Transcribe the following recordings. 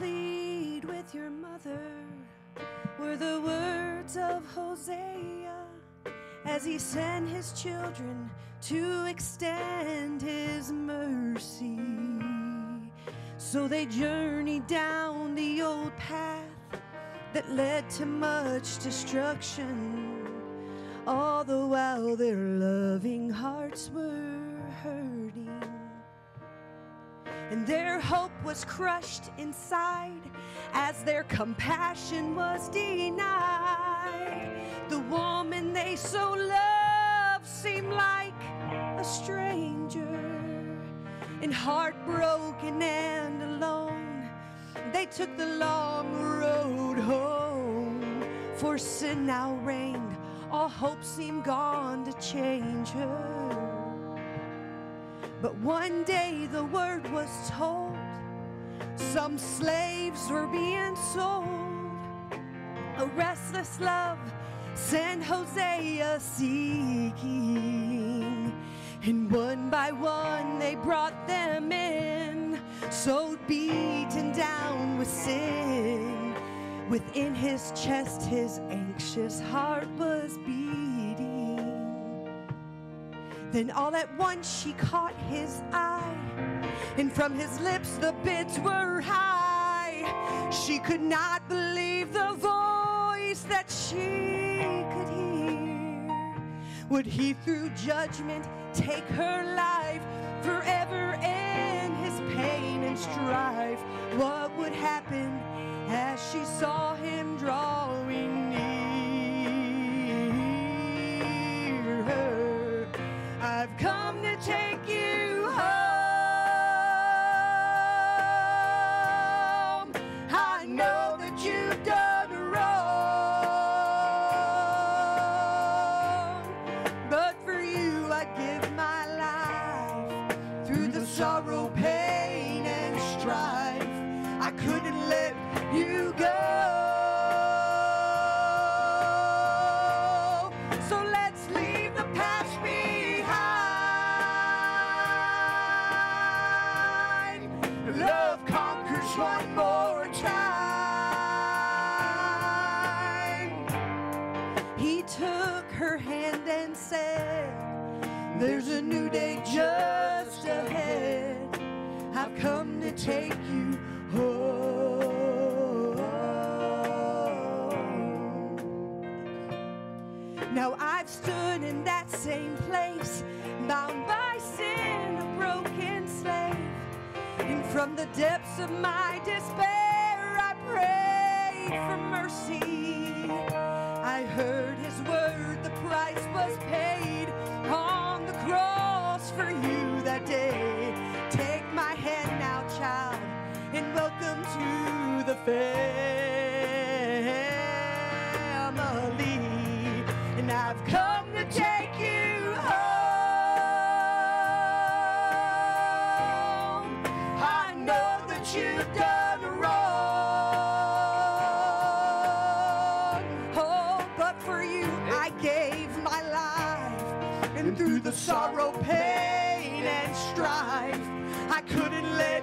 plead with your mother were the words of Hosea as he sent his children to extend his mercy. So they journeyed down the old path that led to much destruction, all the while their loving hearts were hurting. And their hope was crushed inside as their compassion was denied. The woman they so loved seemed like a stranger. And heartbroken and alone, they took the long road home. For sin now reigned, all hope seemed gone to change her. But one day the word was told some slaves were being sold. A restless love sent Hosea seeking. And one by one they brought them in, so beaten down with sin. Within his chest, his anxious heart was beating. Then all at once she caught his eye, and from his lips the bids were high. She could not believe the voice that she could hear. Would he through judgment take her life forever in his pain and strife? What would happen as she saw sorrow, pain, and strife. I couldn't let you go. So let's leave the past behind. Love conquers one more time. He took her hand and said, There's a new day just ahead. I've come to take you home. Now I've stood in that same place, bound by sin, a broken slave. And from the depths of my despair, I prayed for mercy. The family. And I've come to take you home. I know that you've done wrong. Oh, but for you I gave my life. And through the sorrow, pain, and strife, I couldn't let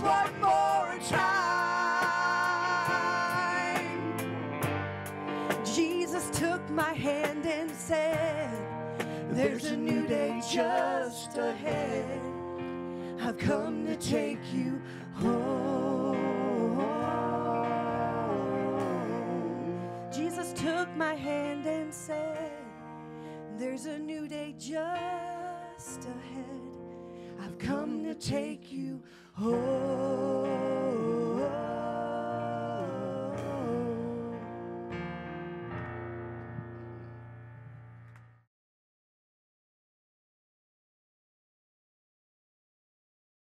one more time. Jesus took my hand and said, There's a new day just ahead. I've come to take you home. Jesus took my hand and said, There's a new day just ahead. Come to take you home.